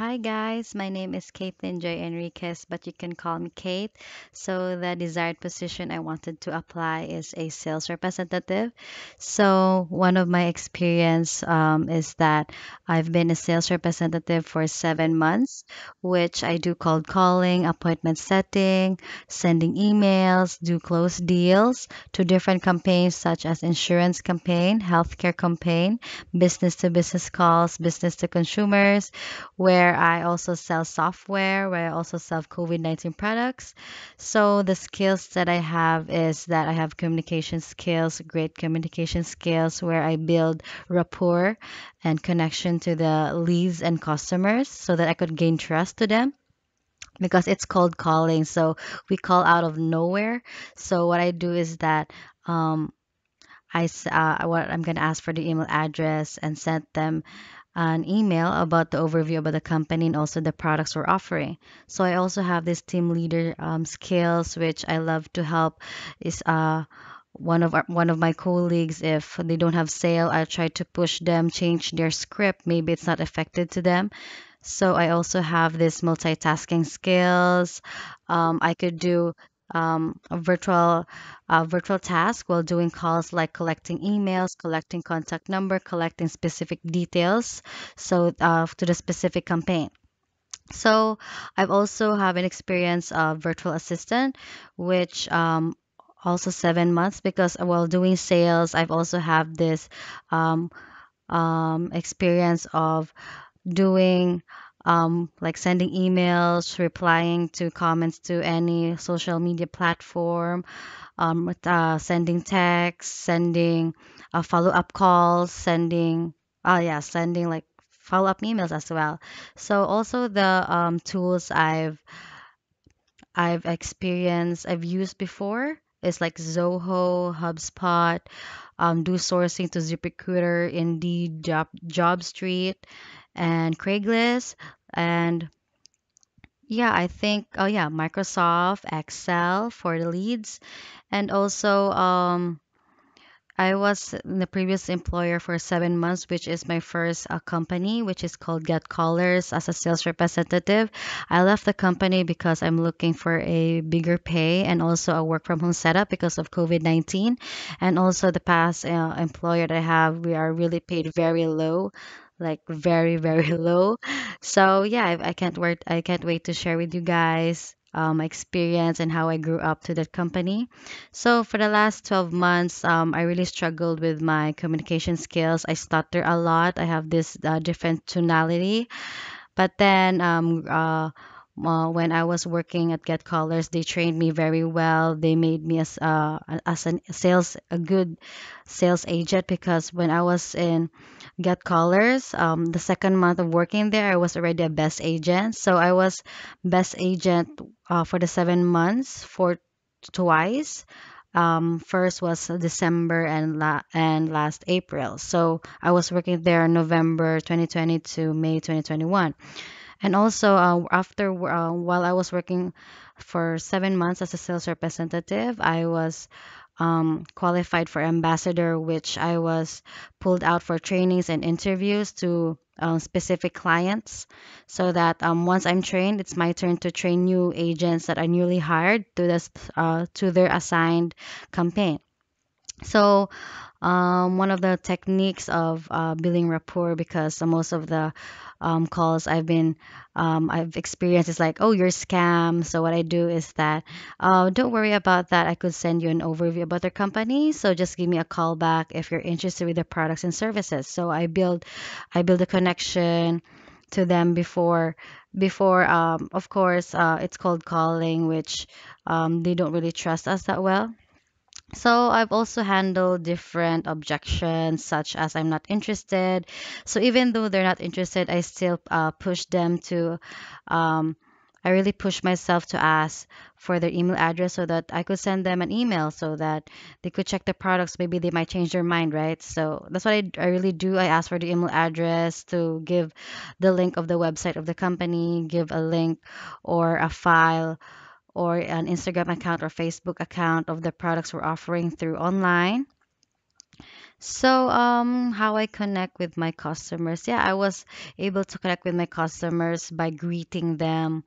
Hi guys, my name is Kaithleen J. Enriquez, but you can call me Kate. So the desired position I wanted to apply is a sales representative. So one of my experience um, is that I've been a sales representative for seven months, which I do cold calling, appointment setting, sending emails, do close deals to different campaigns such as insurance campaign, healthcare campaign, business to business calls, business to consumers where I also sell software, where I also sell COVID-19 products. So the skills that I have is that I have communication skills, great communication skills, where I build rapport and connection to the leads and customers so that I could gain trust to them because it's cold calling. So we call out of nowhere. So what I do is that um, I uh, what I'm gonna ask for the email address and send them an email about the overview about the company and also the products we're offering. So I also have this team leader um, skills, which I love to help. Is uh one of our, one of my colleagues if they don't have sale, I try to push them change their script. Maybe it's not affected to them. So I also have this multitasking skills. Um, I could do um, a virtual virtual task while doing calls like collecting emails, collecting contact number, collecting specific details. So uh, to the specific campaign. So I've also have an experience of virtual assistant, which um, also seven months because while doing sales, I've also have this um, um, experience of doing um, like sending emails, replying to comments to any social media platform, um, with, uh, sending texts, sending uh, follow-up calls, sending, oh yeah, sending like follow-up emails as well. So also the um, tools I've I've experienced, I've used before is like Zoho, HubSpot, um, do sourcing to ZipRecruiter, Indeed, Job JobStreet, and Craigslist. And yeah, I think, oh yeah, Microsoft, Excel for the leads. And also, um, I was in the previous employer for seven months, which is my first uh, company, which is called Get Callers as a sales representative. I left the company because I'm looking for a bigger pay and also a work from home setup because of COVID 19. And also, the past uh, employer that I have, we are really paid very low. Like very, very low. So yeah, I, I can't wait. I can't wait to share with you guys um, my experience and how I grew up to that company. So for the last 12 months, um, I really struggled with my communication skills. I stutter a lot. I have this uh, different tonality. But then um, uh, uh, when I was working at Get Callers, they trained me very well. They made me as uh, as a sales a good sales agent because when I was in Get Callers, um, the second month of working there, I was already a best agent. So I was best agent uh, for the seven months for twice. Um, first was December and la and last April. So I was working there November 2020 to May 2021. And also, uh, after uh, while I was working for seven months as a sales representative, I was um, qualified for ambassador, which I was pulled out for trainings and interviews to uh, specific clients, so that um, once I'm trained, it's my turn to train new agents that are newly hired to this uh, to their assigned campaign. So, um, one of the techniques of uh, building rapport, because most of the um, calls I've been um, I've experienced is like, oh, you're scam. So what I do is that, uh, don't worry about that. I could send you an overview about their company. So just give me a call back if you're interested with the products and services. So I build, I build a connection to them before before um, of course uh, it's called calling which um, they don't really trust us that well so I've also handled different objections, such as I'm not interested. So even though they're not interested, I still uh, push them to. Um, I really push myself to ask for their email address so that I could send them an email so that they could check the products. Maybe they might change their mind, right? So that's what I, I really do. I ask for the email address to give the link of the website of the company, give a link or a file or an Instagram account or Facebook account of the products we're offering through online. So, um, how I connect with my customers? Yeah, I was able to connect with my customers by greeting them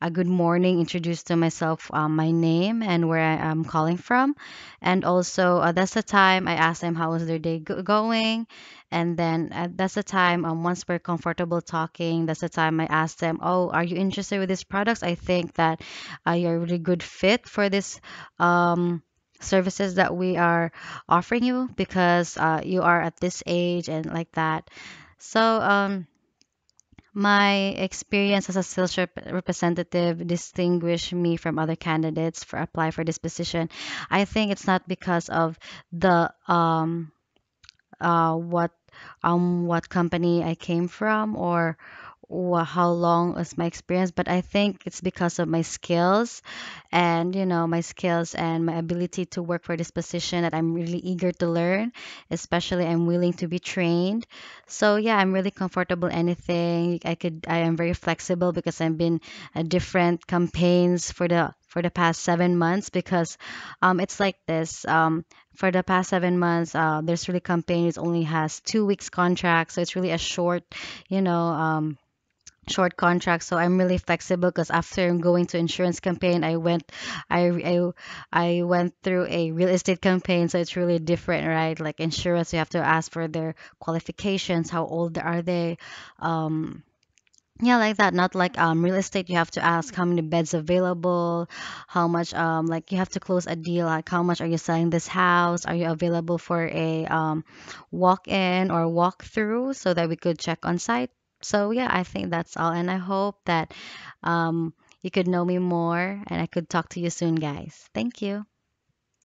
a good morning, introduce to myself um, my name and where I am calling from, and also uh, that's the time I ask them how was their day go- going, and then uh, that's the time um, once we're comfortable talking, that's the time I ask them, oh, are you interested with these products? I think that uh, you're a really good fit for this um services that we are offering you because uh, you are at this age and like that. So, um, my experience as a sales rep- representative distinguish me from other candidates for apply for this position. I think it's not because of the um uh what um what company I came from or how long was my experience, but I think it's because of my skills and you know my skills and my ability to work for this position that I'm really eager to learn, especially I'm willing to be trained. So yeah, I'm really comfortable anything. I could I am very flexible because I've been at different campaigns for the for the past seven months because um, it's like this. Um, for the past seven months, uh, there's really campaigns only has two weeks contract, so it's really a short, you know, um, short contract so i'm really flexible because after going to insurance campaign i went I, I i went through a real estate campaign so it's really different right? Like insurance you have to ask for their qualifications how old are they? Um yeah like that not like um real estate you have to ask how many beds available how much um like you have to close a deal like how much are you selling this house? Are you available for a um walk in or walk through so that we could check on site so yeah i think that's all and i hope that um you could know me more and i could talk to you soon guys. Thank you